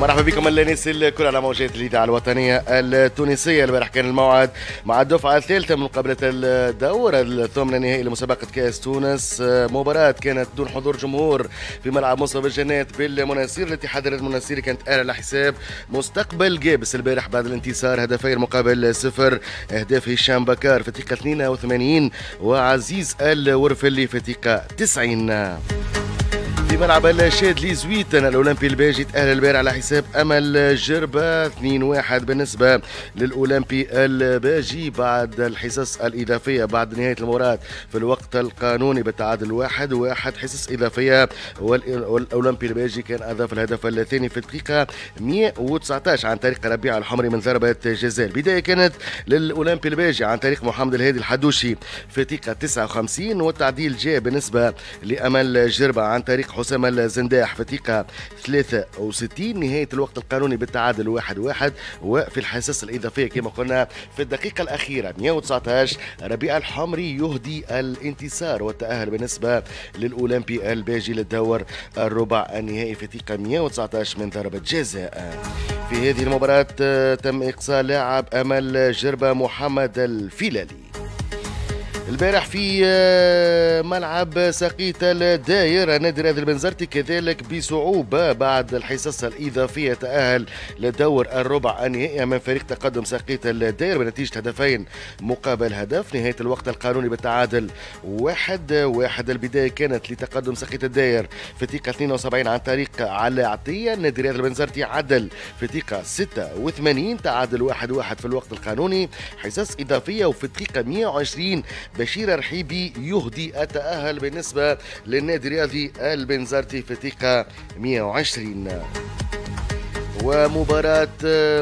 مرحبا بكم الناس الكل على موجات الاذاعه الوطنية التونسية. البارح كان الموعد مع الدفعة الثالثة من مقابله الدور الثامنه نهائي لمسابقة كأس تونس. مباراة كانت دون حضور جمهور في ملعب مصطفى الجنات بالمناصير. الاتحاد المناصيري كانت آلة على حساب مستقبل جابس البارح بعد الانتصار هدفين مقابل صفر. أهداف هشام بكار في الدقيقه 82 وعزيز الورفلي في الدقيقه 90 في ملعب الشادلي زويتن الأولمبي الباجي تأهل البارح على حساب أمل جربة 2-1 بالنسبة للأولمبي الباجي بعد الحصص الإضافية بعد نهاية المباراة في الوقت القانوني بالتعادل واحد واحد حصص إضافية. والأولمبي الباجي كان أضاف الهدف الثاني في الدقيقة 119 عن طريق ربيع الحمري من ضربة جزاء. البدايه كانت للأولمبي الباجي عن طريق محمد الهادي الحدوشي في الدقيقه 59 والتعديل جاء بالنسبة لأمل جربة عن طريق حسام الزنداح الدقيقة 63 نهاية الوقت القانوني بالتعادل واحد واحد وفي الحصص الإضافية كما قلنا في الدقيقة الأخيرة. 119 ربيع الحمري يهدي الانتصار والتأهل بالنسبة للأولمبي الباجي للدور الربع النهائي الدقيقة 119 من ضربة جزاء. في هذه المباراة تم إقصاء لاعب أمل جربة محمد الفيلالي. البارح في آه، ملعب سقيت الداير نادي رياض البنزرتي كذلك بصعوبة بعد الحصص الإضافية تأهل لدور الربع النهائي من فريق تقدم سقيت الداير بنتيجة هدفين مقابل هدف. نهاية الوقت القانوني بالتعادل واحد واحد. البداية كانت لتقدم سقيت الداير في الدقيقة 72 عن طريق على عطية نادي رياض البنزرتي عدل في الدقيقة 86 تعادل واحد واحد في الوقت القانوني. حصص إضافية وفي الدقيقة 120 بشير رحيبي يهدي التأهل بالنسبة للنادي الرياضي البنزرتي في الدقيقة 120 ومباراة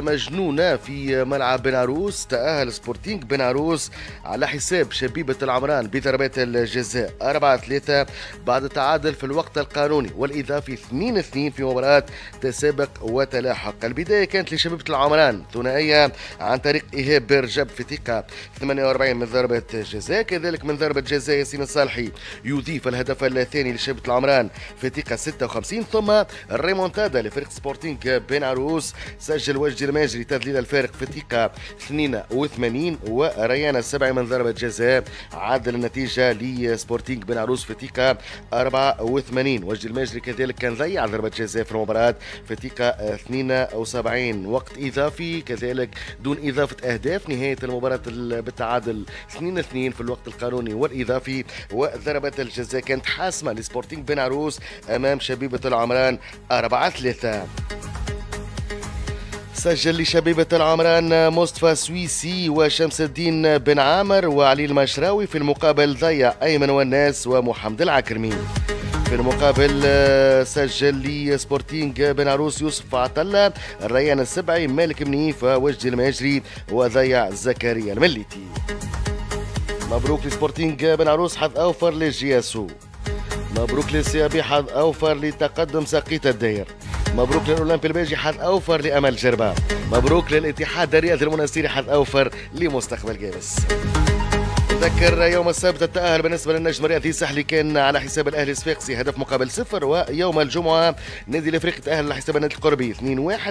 مجنونة في ملعب بن عروس تأهل سبورتينغ بن عروس على حساب شبيبة العمران بضربات الجزاء. 4 3 بعد التعادل في الوقت القانوني والإضافي 2 2 في مباراة تسابق وتلاحق. البداية كانت لشبيبة العمران ثنائية عن طريق إيهاب برجب في دقيقة 48 من ضربة جزاء كذلك من ضربة جزاء ياسين الصالحي. يضيف الهدف الثاني لشبيبة العمران في دقيقة 56 ثم الريمونتادا لفريق سبورتينغ بن عروس سجل وجدي الماجري تذليل الفارق في الدقيقة 82 وريان السبعي من ضربة جزاء. عدل النتيجة لسبورتينغ بن عروس في الدقيقة 84 وجدي الماجري كذلك كان ضيع ضربة جزاء في المباراة في الدقيقة 72 وقت إضافي كذلك دون إضافة أهداف نهاية المباراة بالتعادل 2 2 في الوقت القانوني والإضافي. وضربة الجزاء كانت حاسمة لسبورتينغ بن عروس أمام شبيبة العمران 4 3 سجل لشبيبة العمران مصطفى سويسي وشمس الدين بن عامر وعلي المشراوي في المقابل ضيع أيمن والناس ومحمد العكرمي. في المقابل سجل لسبورتينغ بن عروس يوسف عطلة الريان السبعي مالك منيف ووجدي الماجري وضيع زكريا المليتي. مبروك لسبورتينغ بن عروس حظ أوفر لجياسو. مبروك للسيابي حظ أوفر لتقدم ساقية الداير. مبروك للأولمبي الباجي حظ أوفر لأمل جربان مبروك للاتحاد الرياضي المنستيري حظ أوفر لمستقبل قابس نذكر يوم السبت التأهل بالنسبة للنجم الرياضي السحلي كان على حساب الأهلي الصفاقسي هدف مقابل صفر ويوم الجمعة نادي الأفريقي تأهل على حساب النادي القربي 2-1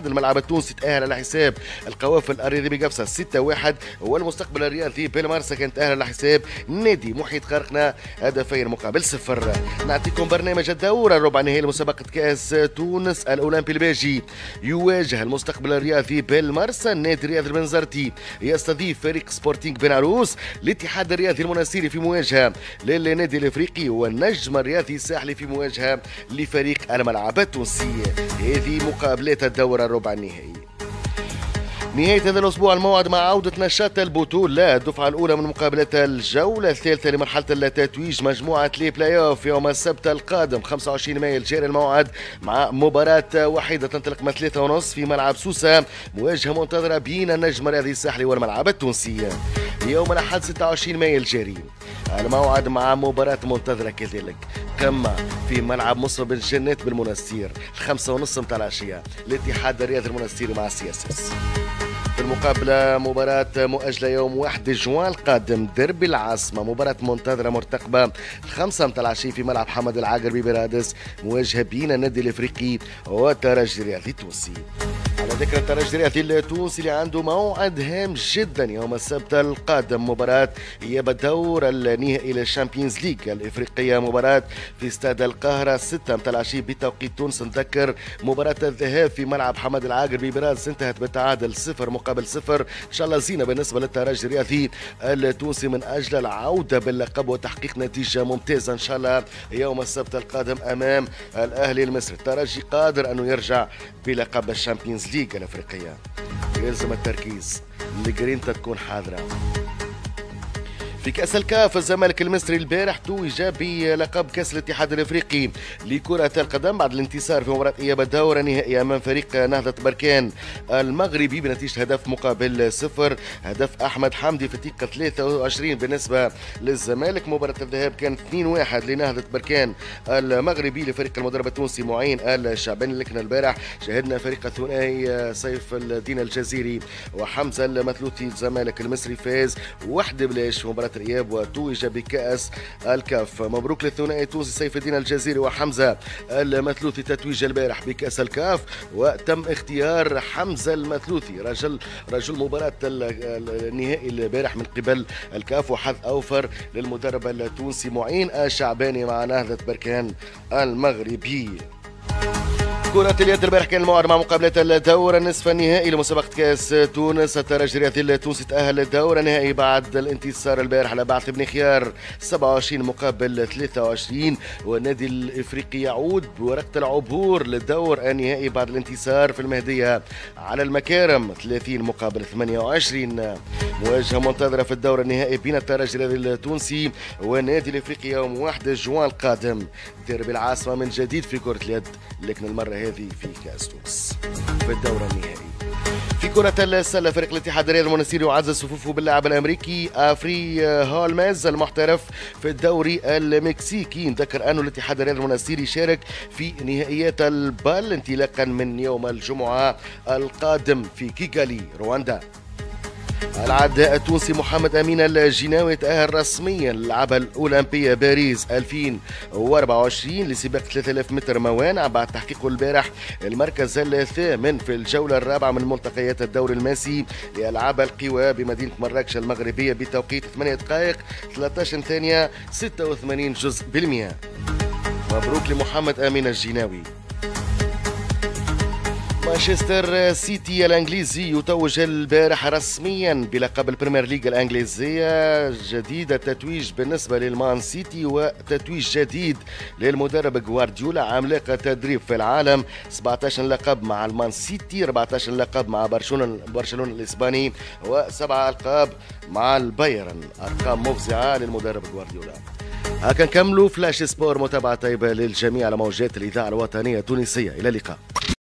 الملعب التونسي تأهل على حساب القوافل الرياضي بقفصة 6-1 والمستقبل الرياضي بالمارسا كان تأهل على حساب نادي محيط خارقنا هدفين مقابل صفر. نعطيكم برنامج الدورة الربع نهائي لمسابقة كأس تونس الأولمبي الباجي يواجه المستقبل الرياضي بالمارسا النادي الرياضي البنزرتي يستضيف فريق سبورتينغ بن عروس الاتحاد الرياضي المنستيري في مواجهة للنادي الإفريقي والنجم الرياضي الساحلي في مواجهة لفريق الملعب التونسي. هذه مقابلات الدورة الربع النهائي. نهاية هذا الأسبوع الموعد مع عودة نشاط البطولة. الدفعة الأولى من مقابلات الجولة الثالثة لمرحلة التتويج مجموعة le play-off يوم السبت القادم 25 مايو الجاري الموعد مع مباراة وحيدة تنطلق من ثلاثة ونص في ملعب سوسة. مواجهة منتظرة بين النجم الرياضي الساحلي والملعب التونسي. يوم الأحد 26 مايو الجاري الموعد مع مباراة منتظرة كذلك. قمة في ملعب مصر بن جنات بالمنستير. الخمسة ونص متاع العشية الاتحاد الرياضي المنستيري مع السي المقابلة مباراة مؤجلة يوم 1 جوان القادم دربي العاصمة. مباراة منتظرة مرتقبة الخمسة متاع العشية في ملعب محمد العاقر ببرادس مواجهة بين النادي الإفريقي والترجي الرياضي التونسي. على ذكر الترجي الرياضي التونسي اللي عنده موعد هام جدا يوم السبت القادم. مباراة اياب الدور النهائي لل Champions League الإفريقية مباراة في استاد القاهرة 6 متاع العشية بتوقيت تونس. نذكر مباراة الذهاب في ملعب حمادي العقربي برادس انتهت بالتعادل صفر مقابل صفر. إن شاء الله زينة بالنسبة للترجي الرياضي التونسي من أجل العودة باللقب وتحقيق نتيجة ممتازة إن شاء الله يوم السبت القادم أمام الأهلي المصري. الترجي قادر انه يرجع بلقب ال Champions League الأفريقية. يلزم التركيز. الجرينتا تكون حاضرة. في كأس الكاف الزمالك المصري البارح توج بلقب كأس الاتحاد الأفريقي لكرة القدم بعد الانتصار في مباراة اياب الدورة النهائية أمام فريق نهضة بركان المغربي بنتيجة هدف مقابل صفر. هدف أحمد حمدي في الدقيقة 23 بالنسبة للزمالك. مباراة الذهاب كانت 2-1 لنهضة بركان المغربي لفريق المدرب التونسي معين الشعباني لكن البارح شهدنا فريق الثنائي سيف الدين الجزيري وحمزة المثلوثي الزمالك المصري فاز واحد بلاش مباراة الإياب وتوج بكأس الكاف. مبروك للثنائي التونسي سيف الدين الجزيري وحمزة المثلوثي تتويج البارح بكأس الكاف وتم اختيار حمزة المثلوثي رجل رجل مباراة النهائي البارح من قبل الكاف وحظ أوفر للمدرب التونسي معين الشعباني مع نهضة بركان المغربي. كرة اليد البارح كان الموعد مع مقابلة الدور النصف النهائي لمسابقة كأس تونس. الترجي الرياضي التونسي تأهل للدور النهائي بعد الانتصار البارح على بعث بن خيار. 27 مقابل 23 والنادي الإفريقي يعود بورقة العبور للدور النهائي بعد الانتصار في المهدية. على المكارم 30 مقابل 28 مواجهة منتظرة في الدور النهائي بين الترجي الرياضي التونسي والنادي الإفريقي يوم 1 جوان القادم. ديربي العاصمة من جديد في كرة اليد لكن المرة هذه في كأس تونس في الدورة النهائي في كرة السلة فريق الاتحاد الرياضي المنستيري يعزز صفوفه باللاعب الأمريكي أفري هولمز المحترف في الدوري المكسيكي. نذكر انه الاتحاد الرياضي المنستيري شارك في نهائيات البال انطلاقا من يوم الجمعة القادم في كيغالي رواندا. العداء التونسي محمد أمين الجناوي تأهل رسميا للعبة الاولمبيه باريس 2024 لسباق 3000 متر موانع بعد تحقيقه البارح المركز الثامن في الجولة الرابعة من ملتقيات الدوري الماسي لالعاب القوى بمدينة مراكش المغربية بتوقيت 8 دقائق 13 ثانية 86 جزء بالمئة. مبروك لمحمد أمين الجناوي. مانشستر سيتي الإنجليزي يتوج البارح رسميا بلقب ال Premier League الإنجليزية. جديد التتويج بالنسبة للمان سيتي وتتويج جديد للمدرب جوارديولا عملاق التدريب في العالم. 17 لقب مع المان سيتي 14 لقب مع برشلونة برشلونة الإسباني وسبعه ألقاب مع البايرن. أرقام مفزعة للمدرب جوارديولا هكا نكملوا فلاش سبور متابعة طيبه للجميع على موجات الإذاعة الوطنية التونسية. إلى اللقاء.